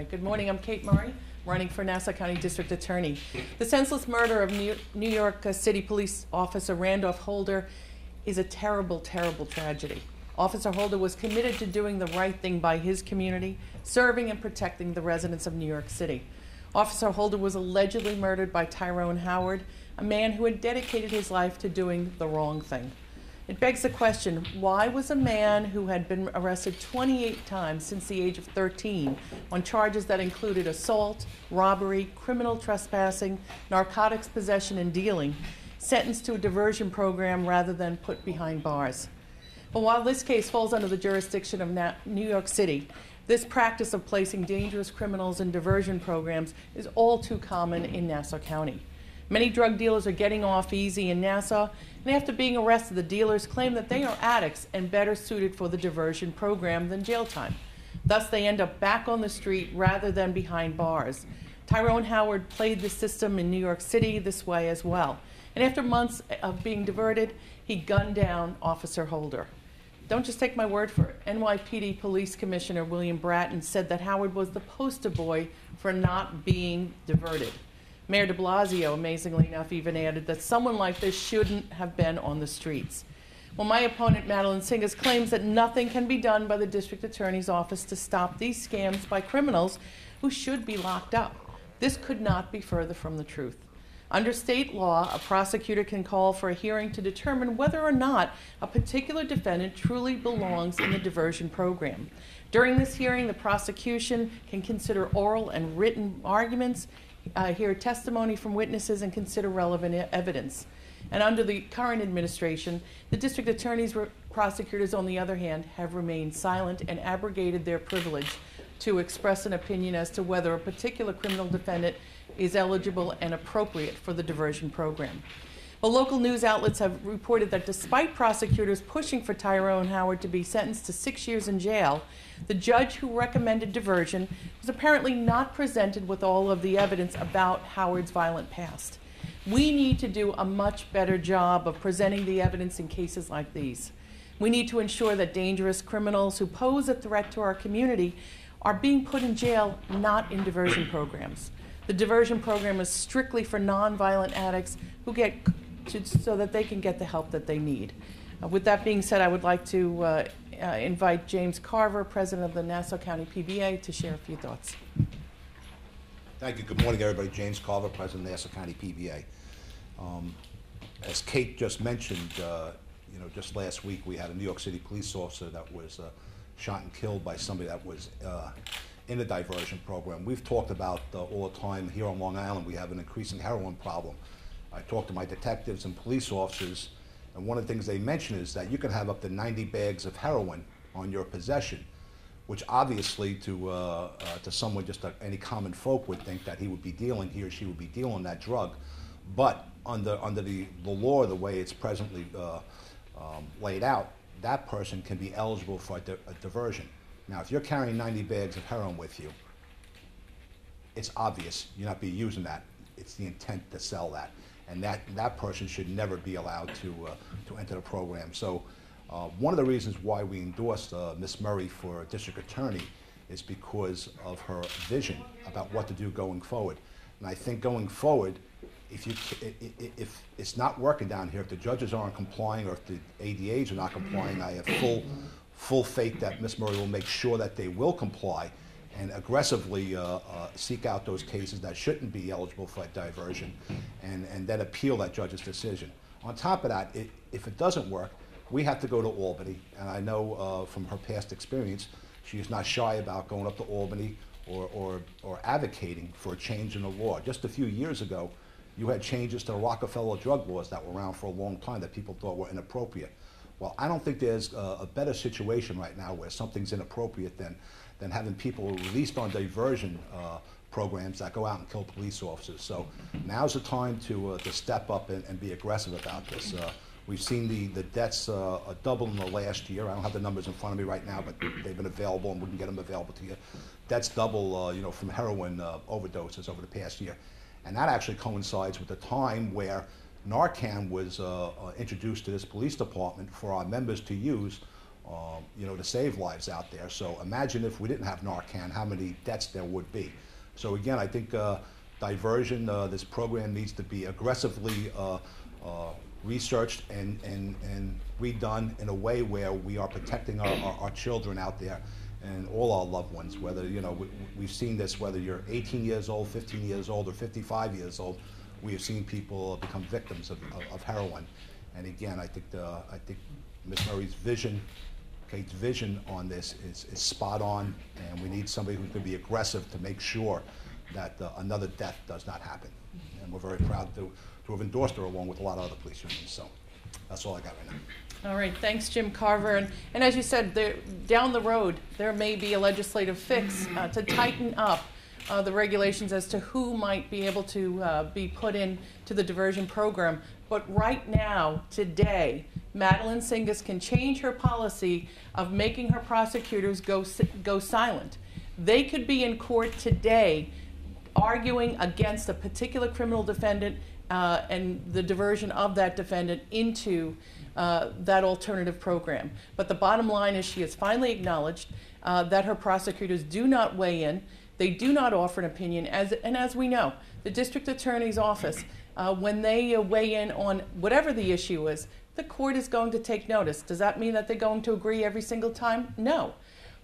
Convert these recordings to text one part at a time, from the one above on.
right, good morning. I'm Kate Murray, running for Nassau County District Attorney. The senseless murder of New York uh, City Police Officer Randolph Holder is a terrible, terrible tragedy. Officer Holder was committed to doing the right thing by his community, serving and protecting the residents of New York City. Officer Holder was allegedly murdered by Tyrone Howard, a man who had dedicated his life to doing the wrong thing. It begs the question why was a man who had been arrested 28 times since the age of 13 on charges that included assault, robbery, criminal trespassing, narcotics possession, and dealing sentenced to a diversion program rather than put behind bars? But while this case falls under the jurisdiction of New York City, this practice of placing dangerous criminals in diversion programs is all too common in Nassau County. Many drug dealers are getting off easy in Nassau, and after being arrested, the dealers claim that they are addicts and better suited for the diversion program than jail time. Thus, they end up back on the street rather than behind bars. Tyrone Howard played the system in New York City this way as well. And after months of being diverted, he gunned down Officer Holder. Don't just take my word for it. NYPD Police Commissioner William Bratton said that Howard was the poster boy for not being diverted. Mayor de Blasio, amazingly enough, even added that someone like this shouldn't have been on the streets. Well, my opponent, Madeline Singas, claims that nothing can be done by the district attorney's office to stop these scams by criminals who should be locked up. This could not be further from the truth. Under state law, a prosecutor can call for a hearing to determine whether or not a particular defendant truly belongs in the diversion program. During this hearing, the prosecution can consider oral and written arguments uh, hear testimony from witnesses and consider relevant e- evidence. And under the current administration, the district attorneys, re- prosecutors, on the other hand, have remained silent and abrogated their privilege to express an opinion as to whether a particular criminal defendant is eligible and appropriate for the diversion program. Well, local news outlets have reported that despite prosecutors pushing for Tyrone Howard to be sentenced to six years in jail, the judge who recommended diversion was apparently not presented with all of the evidence about Howard's violent past. We need to do a much better job of presenting the evidence in cases like these. We need to ensure that dangerous criminals who pose a threat to our community are being put in jail, not in diversion programs. The diversion program is strictly for nonviolent addicts who get to, so that they can get the help that they need. Uh, with that being said, I would like to uh, uh, invite James Carver, President of the Nassau County PBA, to share a few thoughts. Thank you. Good morning, everybody. James Carver, President of Nassau County PBA. Um, As Kate just mentioned, uh, you know, just last week, we had a New York City police officer that was uh, shot and killed by somebody that was uh, in a diversion program. We've talked about all the time here on Long Island, we have an increasing heroin problem. I talked to my detectives and police officers, and one of the things they mention is that you can have up to 90 bags of heroin on your possession which obviously to, uh, uh, to someone, just uh, any common folk would think that he would be dealing, he or she would be dealing that drug. But under, under the, the law, the way it's presently uh, um, laid out, that person can be eligible for a, di- a diversion. Now, if you're carrying 90 bags of heroin with you, it's obvious you're not be using that. It's the intent to sell that. And that, that person should never be allowed to, uh, to enter the program. So uh, one of the reasons why we endorsed uh, Ms. Murray for district attorney is because of her vision about what to do going forward. And I think going forward, if you, if it's not working down here, if the judges aren't complying or if the ADAs are not complying, I have full, full faith that Ms. Murray will make sure that they will comply and aggressively uh, uh, seek out those cases that shouldn't be eligible for diversion and, and then appeal that judge's decision. On top of that, i if it doesn't work, we have to go to Albany, and I know uh, from her past experience, she is not shy about going up to Albany or, or, or advocating for a change in the law. Just a few years ago, you had changes to the Rockefeller drug laws that were around for a long time that people thought were inappropriate. Well, I don't think there's a, a better situation right now where something's inappropriate than, than having people released on diversion uh, programs that go out and kill police officers. So now's the time to, uh, to step up and, and be aggressive about this. Uh, we've seen the, the deaths uh, double in the last year. I don't have the numbers in front of me right now, but they've been available and we can get them available to you. That's double, uh, you know, from heroin uh, overdoses over the past year. And that actually coincides with the time where Narcan was uh, introduced to this police department for our members to use um, you know, to save lives out there. So imagine if we didn't have Narcan, how many deaths there would be. So again, I think uh, diversion, uh, this program needs to be aggressively uh, uh, researched and, and, and redone in a way where we are protecting our, our, our children out there and all our loved ones, whether, you know, we, we've seen this, whether you're 18 years old, 15 years old, or 55 years old, we have seen people become victims of, of, of heroin. And again, I think, the, I think Ms. Murray's vision, Kate's vision on this is, is spot on, and we need somebody who can be aggressive to make sure that uh, another death does not happen. And we're very proud to, to have endorsed her along with a lot of other police unions, so that's all I got right now. All right, thanks, Jim Carver. And, and as you said, there, down the road, there may be a legislative fix uh, to tighten up uh, the regulations as to who might be able to uh, be put in to the diversion program. But right now, today, Madeline Singas can change her policy of making her prosecutors go, go silent. They could be in court today arguing against a particular criminal defendant uh, and the diversion of that defendant into uh, that alternative program. But the bottom line is she has finally acknowledged uh, that her prosecutors do not weigh in, they do not offer an opinion, as, and as we know, the district attorney's office, uh, when they uh, weigh in on whatever the issue is, the court is going to take notice. Does that mean that they're going to agree every single time? No.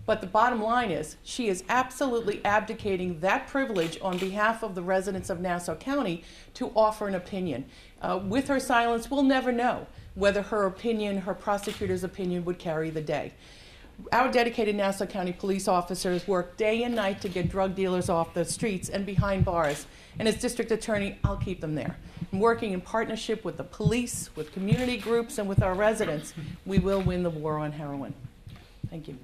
But the bottom line is, she is absolutely abdicating that privilege on behalf of the residents of Nassau County to offer an opinion. Uh, with her silence, we'll never know whether her opinion, her prosecutor's opinion, would carry the day. Our dedicated Nassau County police officers work day and night to get drug dealers off the streets and behind bars. And as district attorney, I'll keep them there. Working in partnership with the police, with community groups, and with our residents, we will win the war on heroin. Thank you.